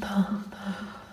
다, 다.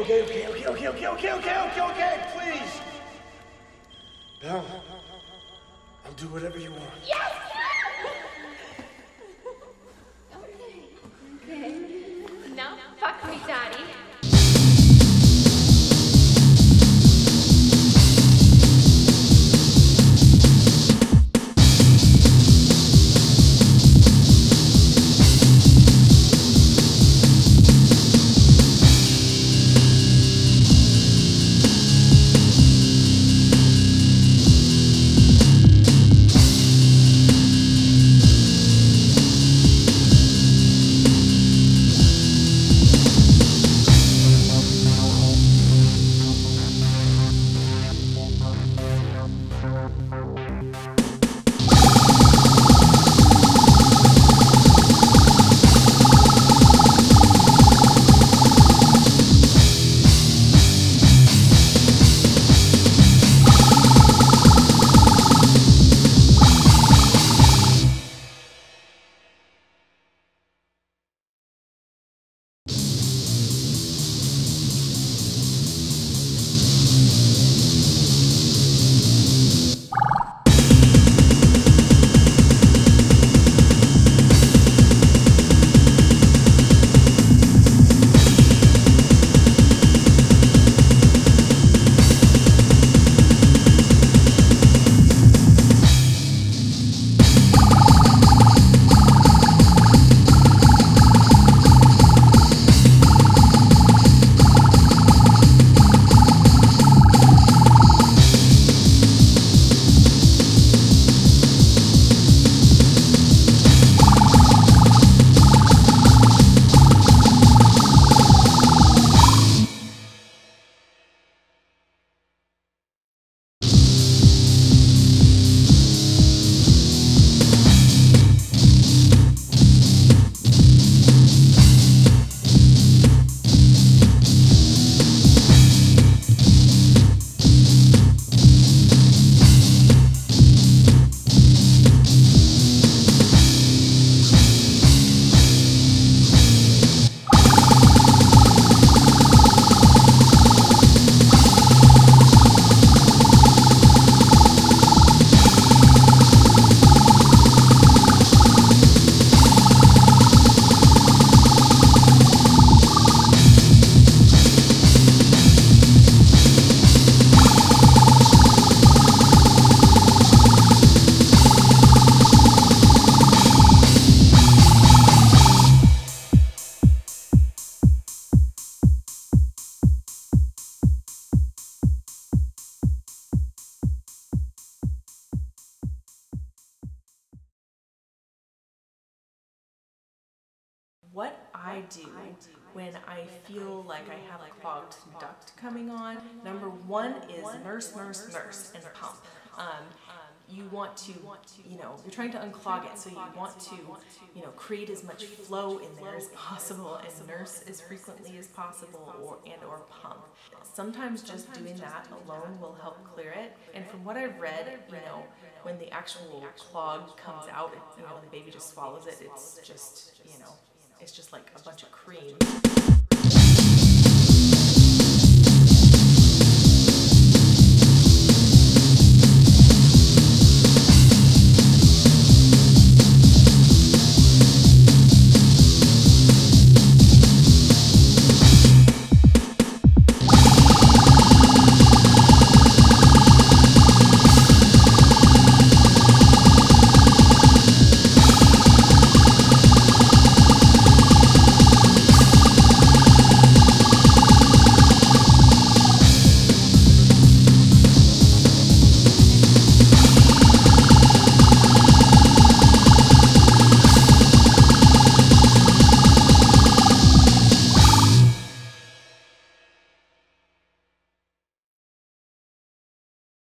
Okay, okay, okay, okay, okay, okay, okay, okay, okay, please. Belle, I'll do whatever you want. Yes! What I do when I feel like I have a clogged duct coming on, number one is nurse, nurse, nurse, and pump. Um, you want to, you know, you're trying to unclog it, so you want to, you know, create as much flow in there as possible and nurse as frequently as possible or and or pump. Sometimes just doing that alone will help clear it. And from what I've read, you know, when the actual clog comes out, you know, when the baby just swallows it, it's just, you know, it's just like a bunch of cream.